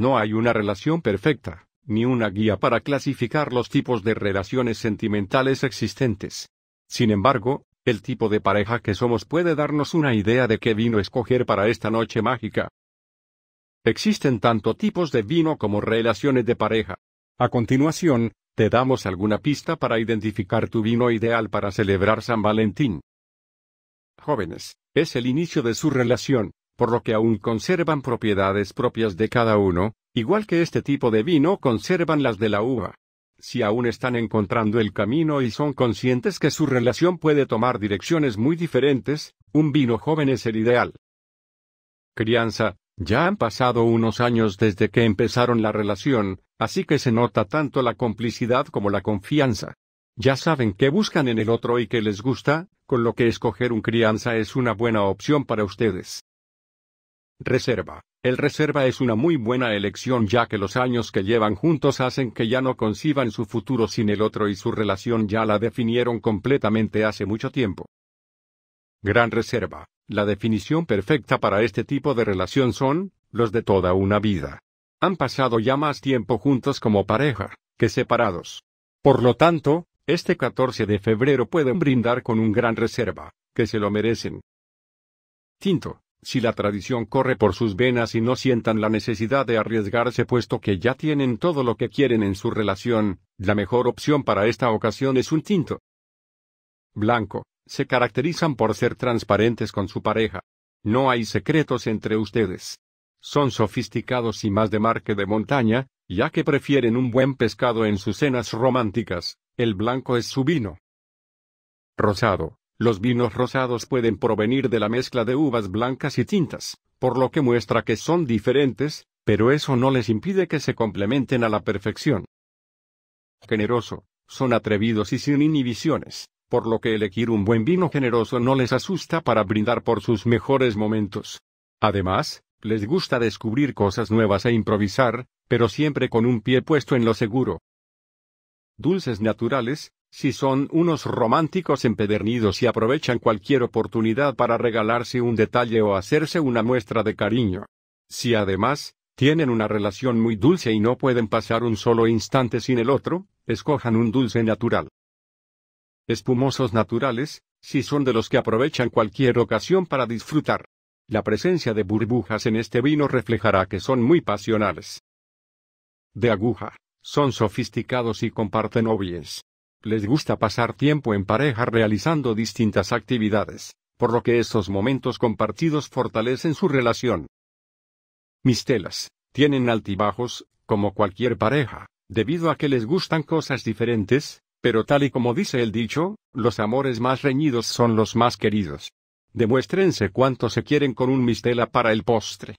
No hay una relación perfecta, ni una guía para clasificar los tipos de relaciones sentimentales existentes. Sin embargo, el tipo de pareja que somos puede darnos una idea de qué vino escoger para esta noche mágica. Existen tanto tipos de vino como relaciones de pareja. A continuación, te damos alguna pista para identificar tu vino ideal para celebrar San Valentín. Jóvenes, es el inicio de su relación, por lo que aún conservan propiedades propias de cada uno, igual que este tipo de vino conservan las de la uva. Si aún están encontrando el camino y son conscientes que su relación puede tomar direcciones muy diferentes, un vino joven es el ideal. Crianza, ya han pasado unos años desde que empezaron la relación, así que se nota tanto la complicidad como la confianza. Ya saben qué buscan en el otro y qué les gusta, con lo que escoger un crianza es una buena opción para ustedes. Reserva. El reserva es una muy buena elección ya que los años que llevan juntos hacen que ya no conciban su futuro sin el otro y su relación ya la definieron completamente hace mucho tiempo. Gran reserva. La definición perfecta para este tipo de relación son, los de toda una vida. Han pasado ya más tiempo juntos como pareja, que separados. Por lo tanto, este 14 de febrero pueden brindar con un gran reserva, que se lo merecen. Tinto. Si la tradición corre por sus venas y no sientan la necesidad de arriesgarse puesto que ya tienen todo lo que quieren en su relación, la mejor opción para esta ocasión es un tinto. Blanco se caracterizan por ser transparentes con su pareja. No hay secretos entre ustedes. Son sofisticados y más de mar que de montaña, ya que prefieren un buen pescado en sus cenas románticas, el blanco es su vino. Rosado. Los vinos rosados pueden provenir de la mezcla de uvas blancas y tintas, por lo que muestra que son diferentes, pero eso no les impide que se complementen a la perfección. Generoso. Son atrevidos y sin inhibiciones, por lo que elegir un buen vino generoso no les asusta para brindar por sus mejores momentos. Además, les gusta descubrir cosas nuevas e improvisar, pero siempre con un pie puesto en lo seguro. Dulces naturales, si son unos románticos empedernidos y aprovechan cualquier oportunidad para regalarse un detalle o hacerse una muestra de cariño. Si además, tienen una relación muy dulce y no pueden pasar un solo instante sin el otro, escojan un dulce natural espumosos naturales, si son de los que aprovechan cualquier ocasión para disfrutar. La presencia de burbujas en este vino reflejará que son muy pasionales. De aguja, son sofisticados y comparten hobbies. Les gusta pasar tiempo en pareja realizando distintas actividades, por lo que esos momentos compartidos fortalecen su relación. Mistelas, tienen altibajos, como cualquier pareja, debido a que les gustan cosas diferentes, pero tal y como dice el dicho, los amores más reñidos son los más queridos. Demuéstrense cuánto se quieren con un mistela para el postre.